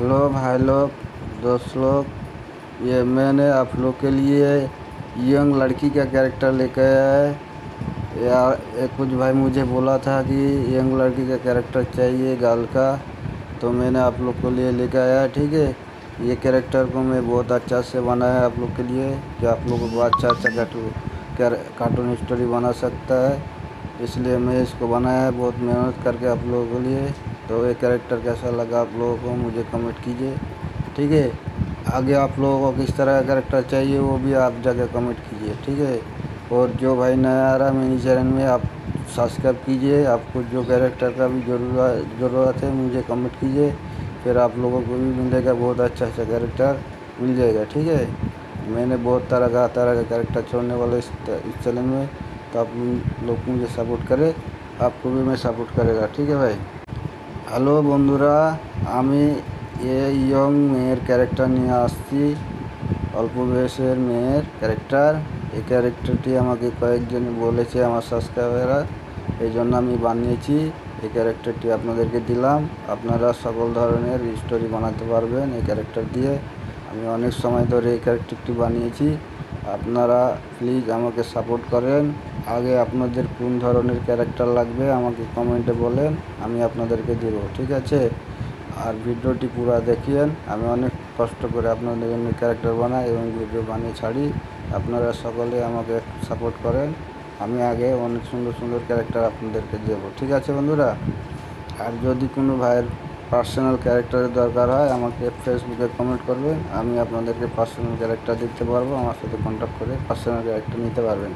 Hello भाई लोग, दोस्त लोग, ये मैंने आप लोग के लिए यंग लड़की का कैरेक्टर लेकर आया है। यार ये कुछ भाई मुझे बोला था कि यंग लड़की का कैरेक्टर चाहिए गाल का तो मैंने आप लोग के लिए लेकर आया, ठीक है? ये कैरेक्टर को मैं बहुत अच्छा से बनाया है आप लोग के लिए, कि आप लोग को अच्छा अच्छा कार्टून स्टोरी बना सकता है। इसलिए मैं इसको बनाया है बहुत मेहनत करके आप लोगों के लिए। तो ये कैरेक्टर कैसा लगा आप लोगों को मुझे कमेंट कीजिए। ठीक है? आगे आप लोगों को किस तरह का कैरेक्टर चाहिए वो भी आप जाकर कमेंट कीजिए ठीक है? और जो भाई नया आ रहा है मेरी चैनल में आप सब्सक्राइब कीजिए। आपको जो कैरेक्टर का भी ज़रूरत ज़रूरत है मुझे कमेंट कीजिए। फिर आप लोगों को भी मिलेगा बहुत अच्छा अच्छा कैरेक्टर मिल जाएगा ठीक है? मैंने बहुत तरह का तरह का कैरेक्टर छोड़ने वाले इस, इस चैनल में तो आप लोग मुझे सपोर्ट करें। आपको भी मैं सपोर्ट करेगा ठीक है भाई? হ্যালো বন্ধুরা, আমি এই ইয়ং মেয়ের ক্যারেক্টার নিয়ে আসছি। অল্প বয়সের মেয়ের ক্যারেক্টার। এই ক্যারেক্টারটি আমাকে কয়েকজন বলেছে আমার সাবস্ক্রাইবাররা, এই জন্য আমি বানিয়েছি। এই ক্যারেক্টারটি আপনাদেরকে দিলাম। আপনারা সকল ধরনের স্টোরি বানাতে পারবেন এই ক্যারেক্টার দিয়ে। আমি অনেক সময় ধরে এই ক্যারেক্টারটি বানিয়েছি। আপনারা প্লিজ আমাকে সাপোর্ট করেন। আগে আপনাদের কোন ধরনের ক্যারেক্টার লাগবে আমাকে কমেন্টে বলেন, আমি আপনাদেরকে দেব, ঠিক আছে? আর ভিডিওটি পুরো দেখিয়েন, আমি অনেক কষ্ট করে আপনাদের জন্য ক্যারেক্টার বানাই এবং ভিডিও বানিয়ে ছাড়ি। আপনারা সকলে আমাকে সাপোর্ট করেন, আমি আগে অনেক সুন্দর সুন্দর ক্যারেক্টার আপনাদেরকে দেবো, ঠিক আছে বন্ধুরা? আর যদি কোনো ভাইয়ের পার্সোনাল ক্যারেক্টারের দরকার হয়, আমাকে ফেসবুকে কমেন্ট করবেন, আমি আপনাদেরকে পার্সোনাল ক্যারেক্টার দিতে পারব, আমার সাথে কন্ট্যাক্ট করে পার্সোনাল ক্যারেক্টার নিতে পারবেন।